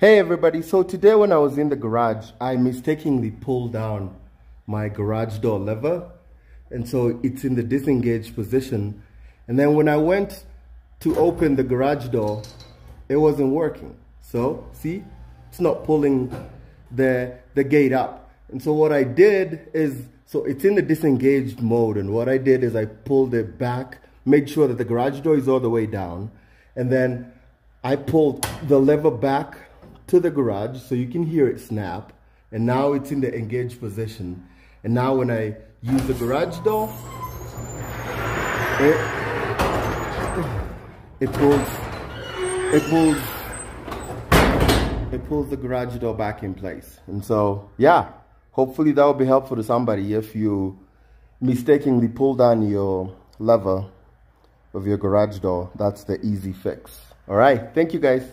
Hey everybody, so today when I was in the garage, I mistakenly pulled down my garage door lever and so it's in the disengaged position. And then when I went to open the garage door, it wasn't working. So see, it's not pulling the, the gate up. And so what I did is, so it's in the disengaged mode and what I did is I pulled it back, made sure that the garage door is all the way down and then I pulled the lever back to the garage so you can hear it snap. And now it's in the engaged position. And now when I use the garage door it it pulls it pulls it pulls the garage door back in place. And so yeah hopefully that will be helpful to somebody if you mistakenly pull down your lever of your garage door. That's the easy fix. All right. Thank you guys